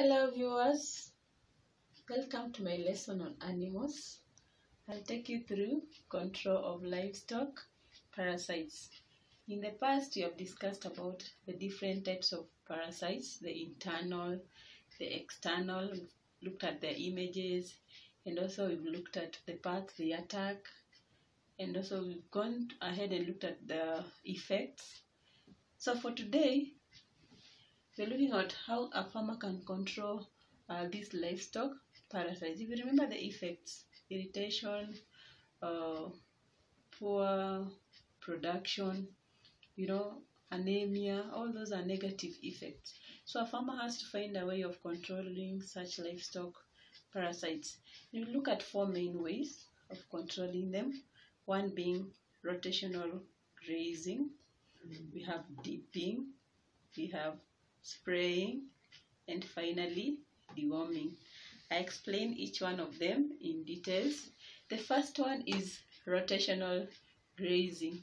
Hello viewers, welcome to my lesson on animals. I'll take you through control of livestock parasites. In the past, we have discussed about the different types of parasites, the internal, the external, we've looked at their images, and also we've looked at the path they attack, and also we've gone ahead and looked at the effects. So for today, we're looking at how a farmer can control uh, these livestock parasites. If you remember the effects, irritation, uh, poor production, you know, anemia, all those are negative effects. So a farmer has to find a way of controlling such livestock parasites. You look at four main ways of controlling them. One being rotational grazing, we have dipping, we have spraying, and finally deworming. I explain each one of them in details. The first one is rotational grazing.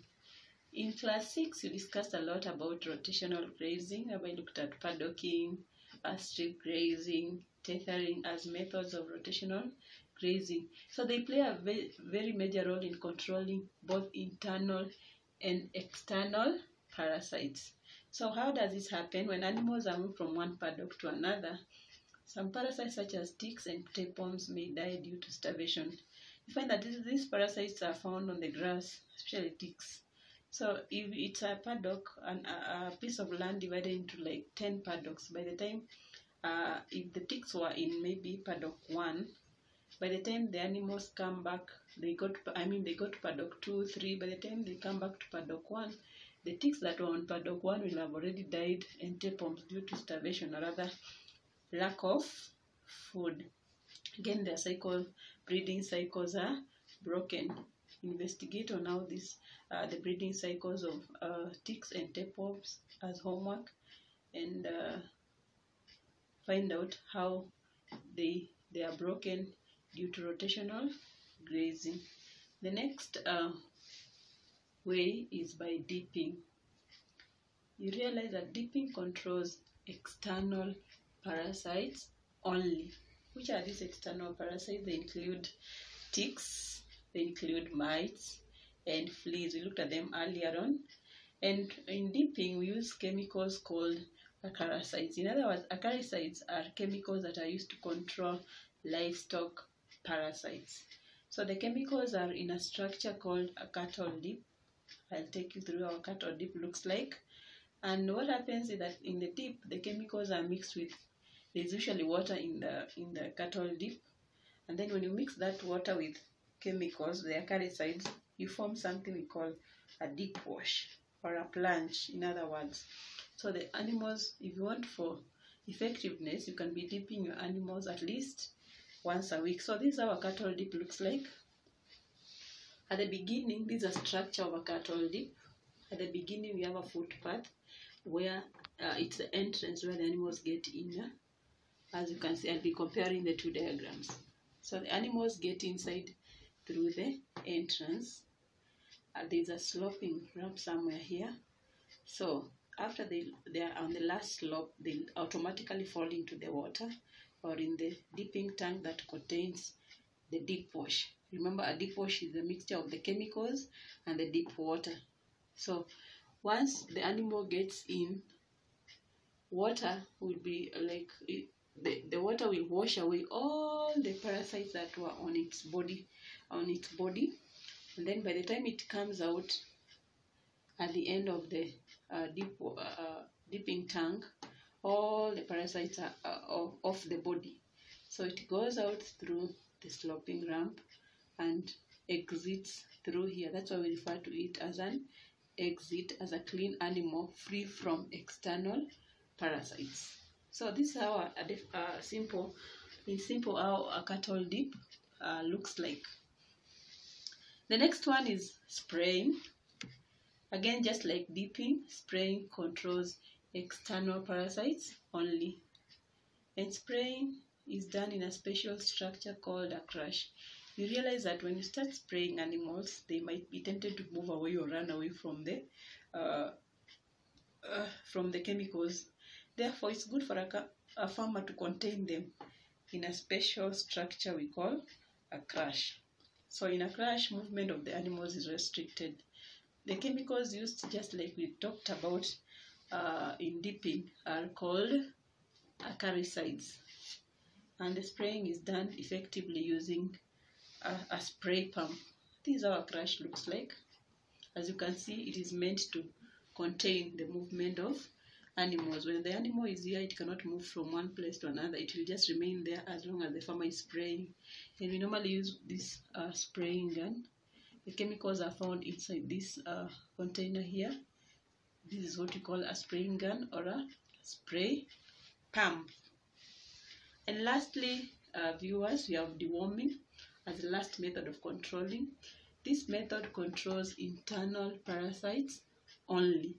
In class 6, we discussed a lot about rotational grazing. I looked at paddocking, strip grazing, tethering as methods of rotational grazing. So they play a very major role in controlling both internal and external parasites. So how does this happen? When animals are moved from one paddock to another, some parasites such as ticks and tapeworms may die due to starvation. You find that these, parasites are found on the grass, especially ticks. So if it's a paddock, and a, piece of land divided into like 10 paddocks, by the time, uh, if the ticks were in maybe paddock 1, by the time the animals come back, they got, I mean, they got paddock 2, 3, by the time they come back to paddock 1, the ticks that were on paddock 1 will have already died and tapeworms due to starvation or rather lack of food. Again, their cycle, breeding cycles are broken. Investigate on how this, uh, the breeding cycles of uh, ticks and tapeworms as homework and uh, find out how they, they are broken due to rotational grazing. The next uh, way is by dipping. You realize that dipping controls external parasites only. Which are these external parasites? They include ticks, they include mites, and fleas. We looked at them earlier on. And in dipping, we use chemicals called acaricides. In other words, acaricides are chemicals that are used to control livestock parasites. So the chemicals are in a structure called a cattle dip. I'll take you through how a cattle dip looks like. And what happens is that in the dip, the chemicals are mixed with, there's usually water in the in the cattle dip. And then when you mix that water with chemicals, the acaricides, you form something we call a dip wash or a plunge, in other words. So the animals, if you want for effectiveness, you can be dipping your animals at least once a week. So this is how a cattle dip looks like. At the beginning, this is a structure of a cattle. At the beginning, we have a footpath where uh, it's the entrance where the animals get in. As you can see, I'll be comparing the two diagrams. So the animals get inside through the entrance. Uh, there's a sloping ramp somewhere here. So after they, they are on the last slope, they automatically fall into the water or in the dipping tank that contains the dip wash. Remember, a dip wash is a mixture of the chemicals and the deep water. So once the animal gets in, water will be like the, the water will wash away all the parasites that were on its body on its body and then by the time it comes out at the end of the uh, deep uh, dipping tank all the parasites are uh, off the body so it goes out through the sloping ramp and exits through here. That's why we refer to it as an exit as a clean animal free from external parasites. So this is how a, a, simple in simple how a cattle dip uh, looks like. The next one is spraying. Again just like dipping spraying controls external parasites only. And spraying is done in a special structure called a crush you realize that when you start spraying animals they might be tempted to move away or run away from the uh, uh, from the chemicals therefore it's good for a a farmer to contain them in a special structure we call a crush. So in a crush, movement of the animals is restricted. The chemicals used, just like we talked about uh, in dipping, are called acaricides. And the spraying is done effectively using a, a spray pump. This is how a crush looks like. As you can see, it is meant to contain the movement of animals. When the animal is here, it cannot move from one place to another. It will just remain there as long as the farmer is spraying. And we normally use this uh, spraying gun. The chemicals are found inside this uh, container here. This is what we call a spraying gun or a spray pump. And lastly, uh, viewers, we have deworming as the last method of controlling. This method controls internal parasites only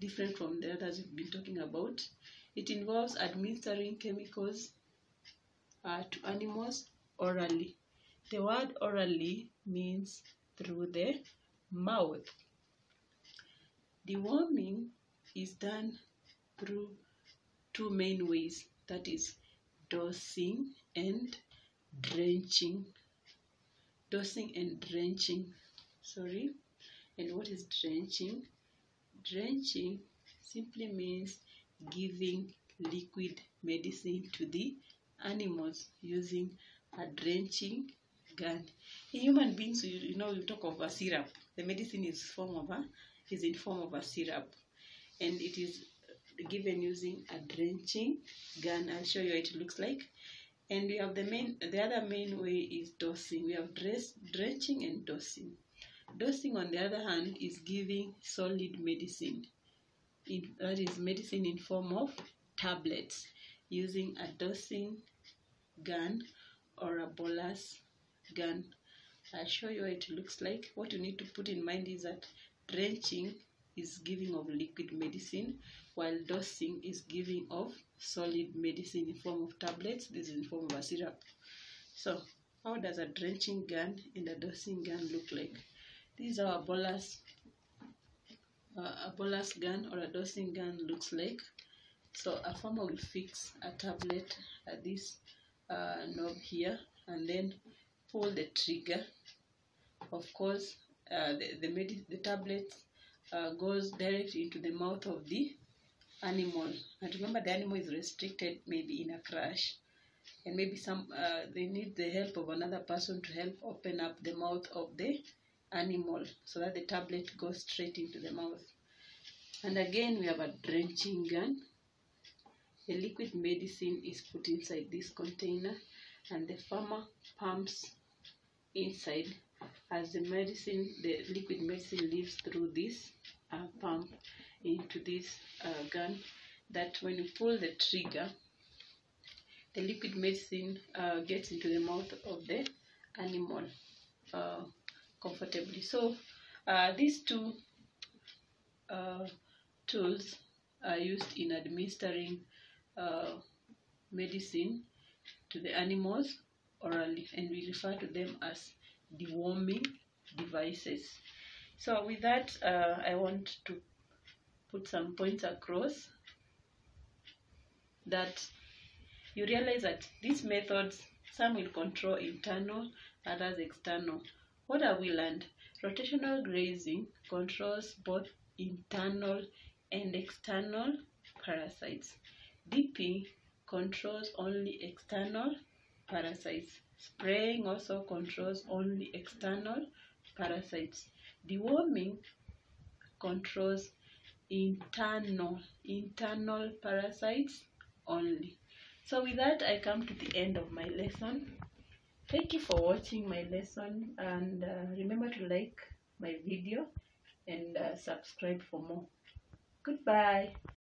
different from the others we've been talking about. It involves administering chemicals uh, to animals orally. The word orally means through the mouth. Deworming is done through two main ways that is, dosing and drenching. Dosing and drenching. Sorry. And what is drenching? Drenching simply means giving liquid medicine to the animals using a drenching gun. In human beings, you, know, you talk of a syrup. The medicine is form of a is in form of a syrup, and it is given using a drenching gun. I'll show you it looks like. And we have the main, the other main way is dosing. We have dress, drenching and dosing. Dosing, on the other hand, is giving solid medicine. In, that is medicine in form of tablets using a dosing gun or a bolus gun. I'll show you what it looks like. What you need to put in mind is that drenching is giving of liquid medicine while dosing is giving of solid medicine in form of tablets. This is in form of a syrup. So how does a drenching gun and a dosing gun look like? This is how a bolus, uh, a bolus gun or a dosing gun looks like. So a farmer will fix a tablet at this uh, knob here and then pull the trigger. Of course, uh, the, the, the tablet uh, goes directly into the mouth of the animal. And remember, the animal is restricted maybe in a crush. And maybe some uh, they need the help of another person to help open up the mouth of the animal so that the tablet goes straight into the mouth. And again, we have a drenching gun. A liquid medicine is put inside this container, and the farmer pumps inside as the medicine, the liquid medicine leaves through this uh, pump into this uh, gun. That when you pull the trigger, the liquid medicine uh, gets into the mouth of the animal uh, comfortably. So uh, these two uh, tools are used in administering medicine to the animals orally, and we refer to them as deworming devices. So with that, uh, I want to put some points across that you realize that these methods, some will control internal, others external. What have we learned? Rotational grazing controls both internal and external parasites. Dipping controls only external parasites. Spraying also controls only external parasites. Deworming controls internal internal parasites only. So with that, I come to the end of my lesson. Thank you for watching my lesson and uh, remember to like my video and uh, subscribe for more. Goodbye.